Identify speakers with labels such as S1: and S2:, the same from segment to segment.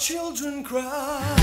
S1: children cry.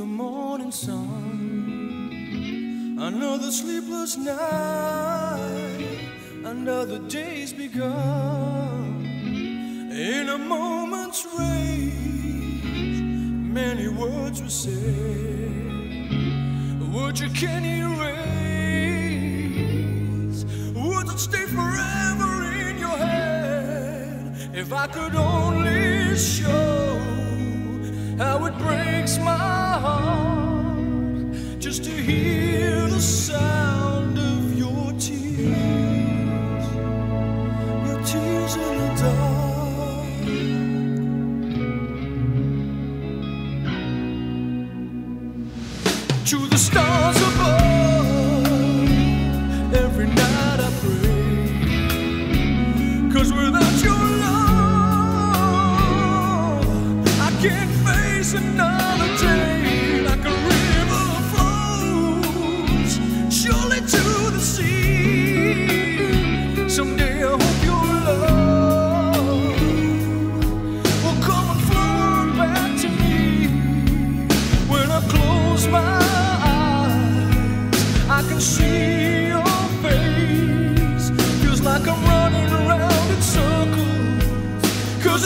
S1: the morning sun. Another sleepless night, another day's begun. In a moment's rage, many words were said. Would you can erase? Would it stay forever in your head? If I could only show how it breaks my heart just to hear the sound.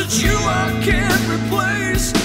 S1: that you I can't replace.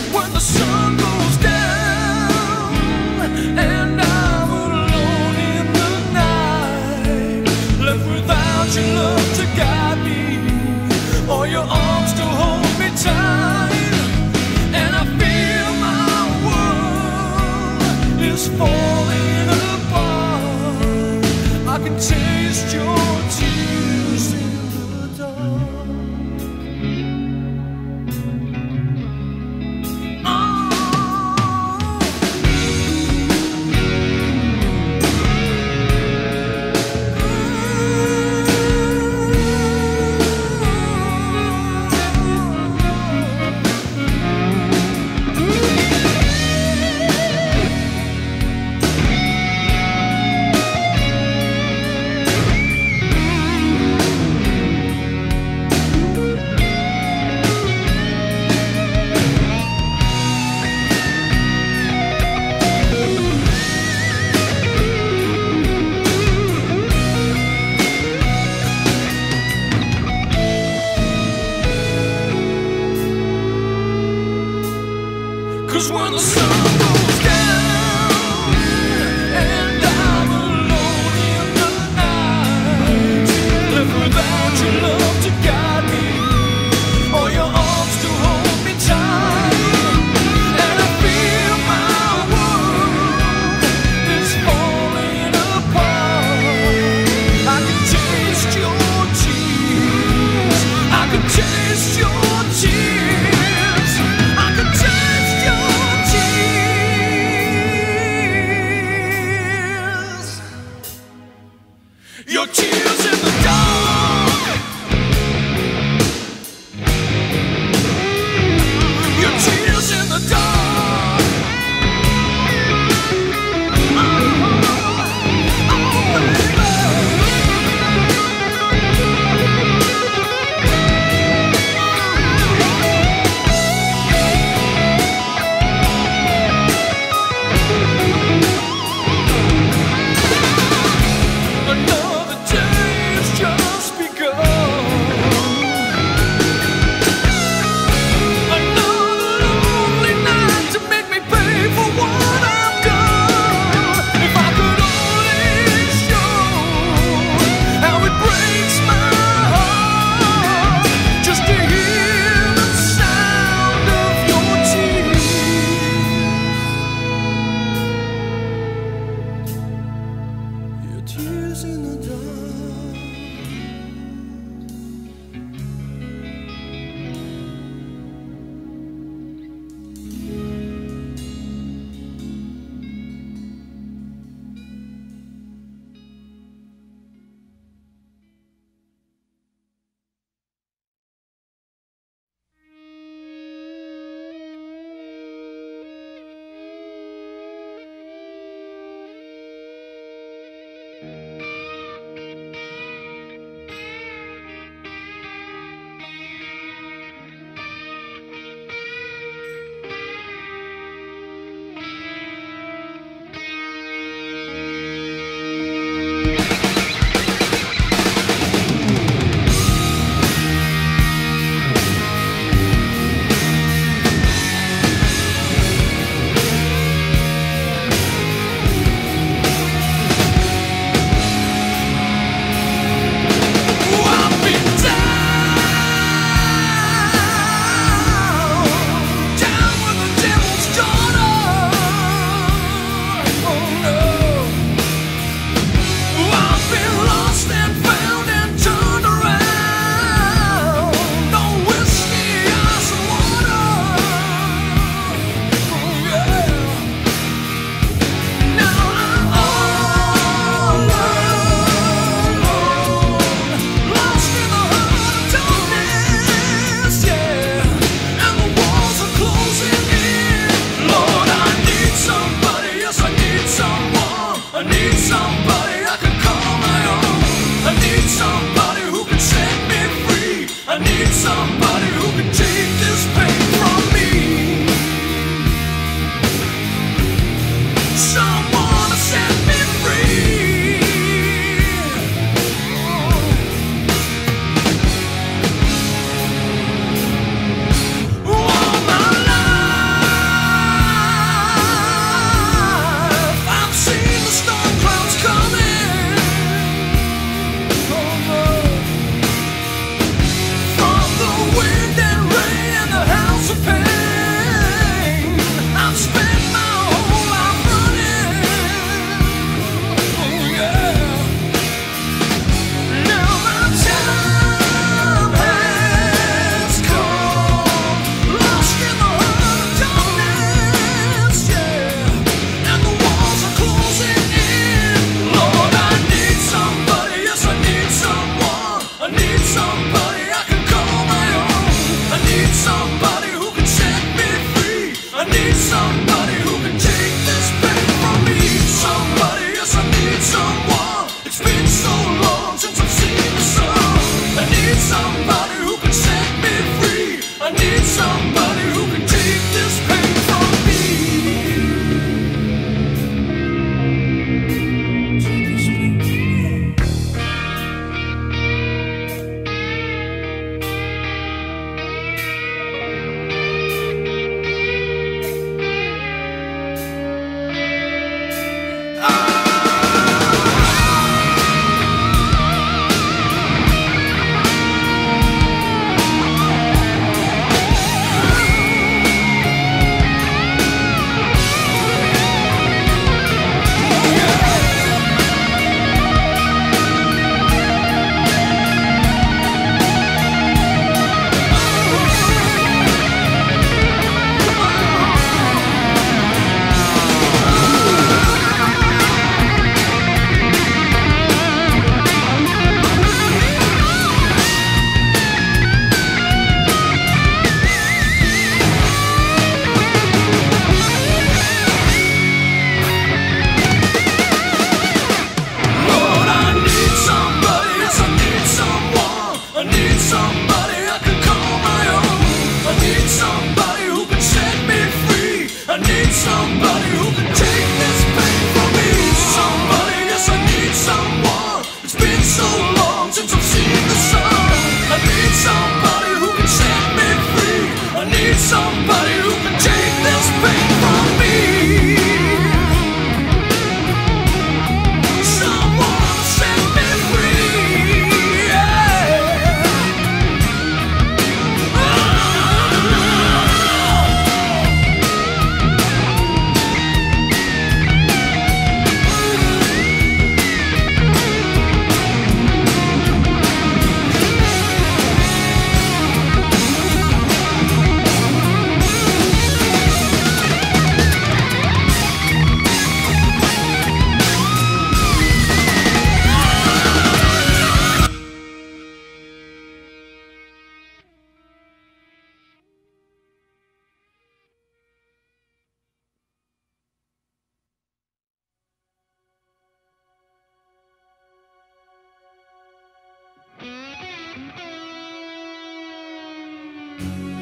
S1: Well,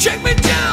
S1: Check me down,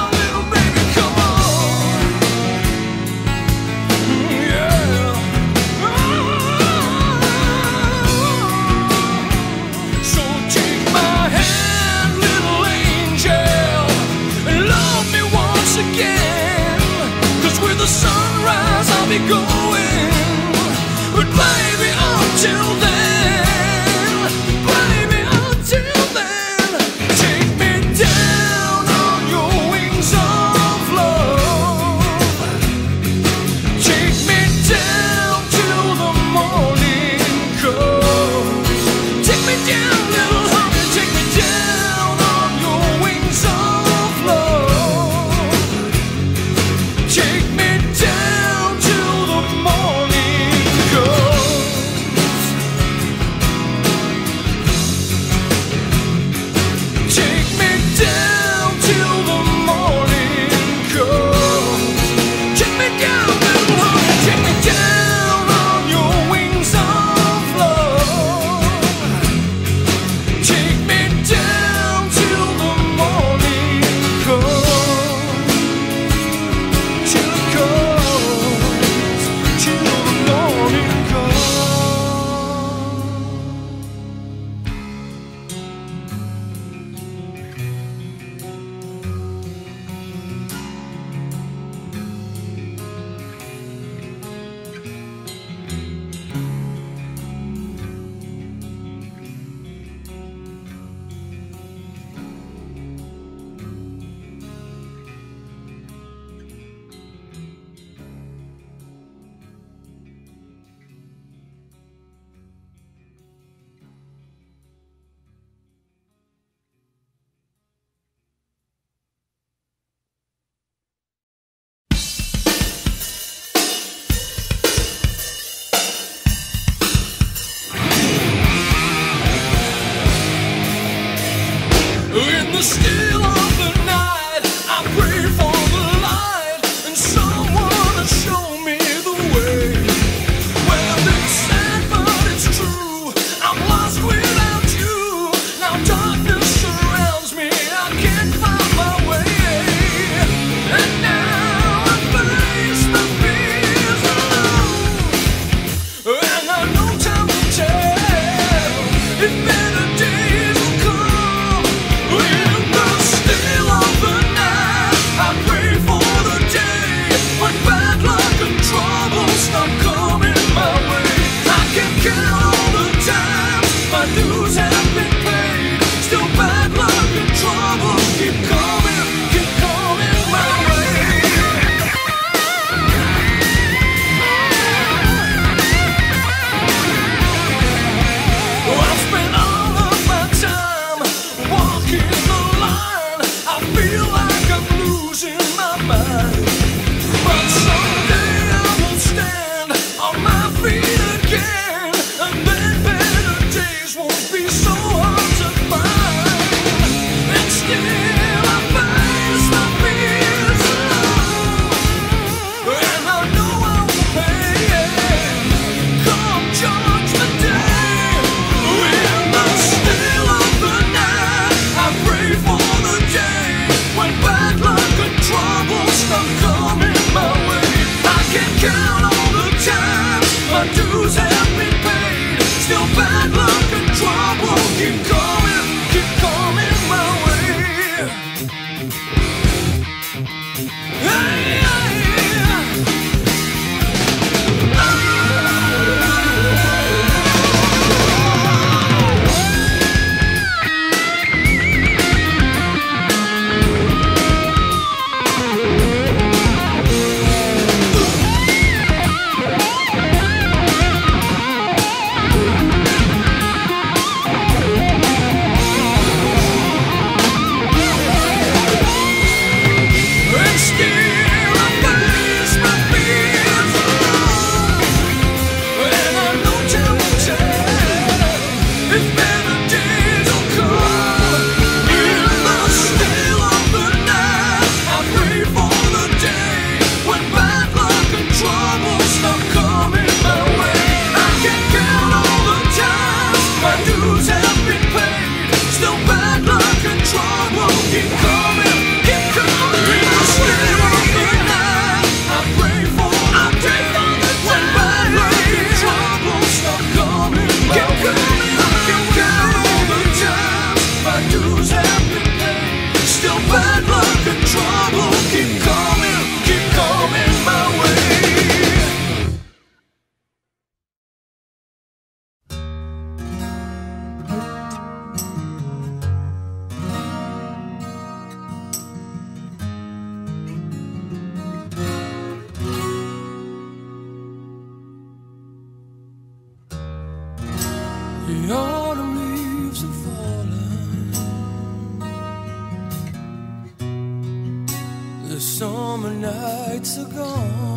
S1: nights are gone.